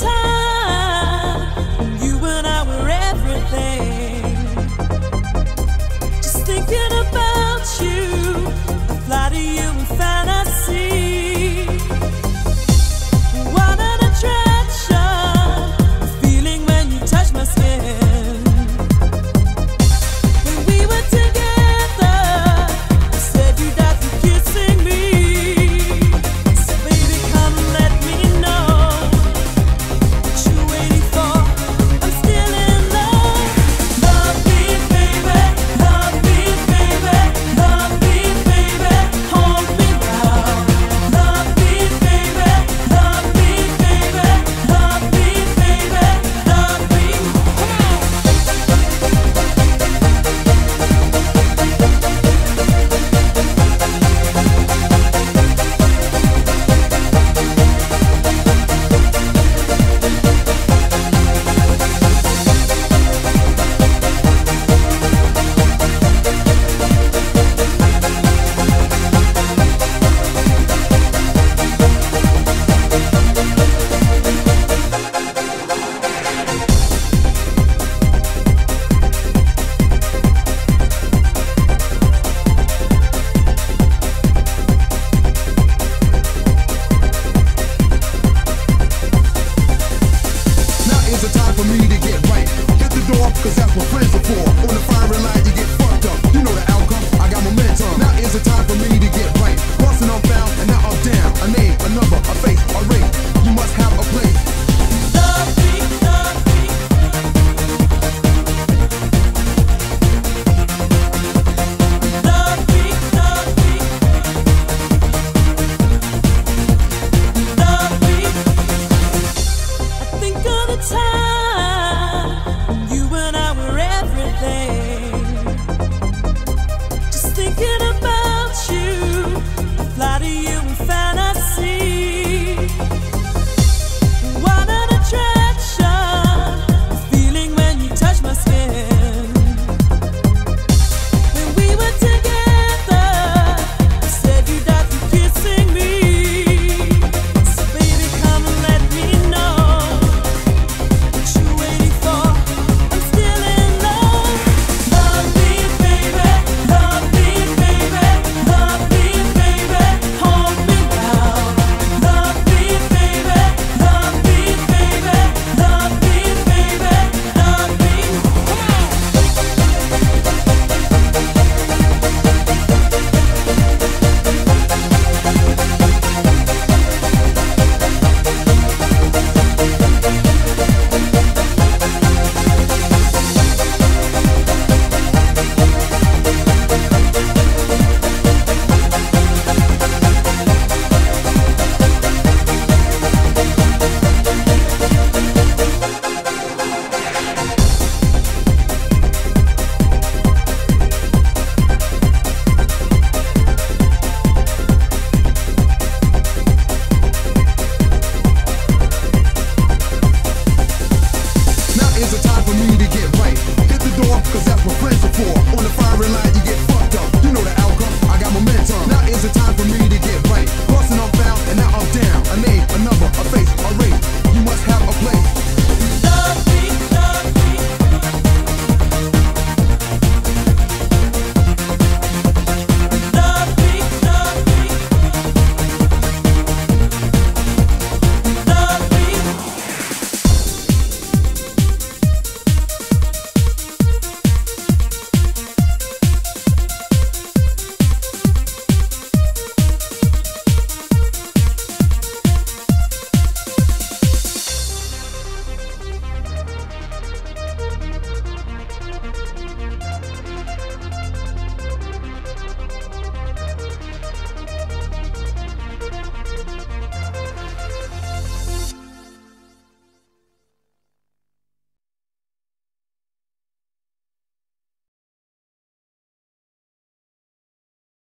time.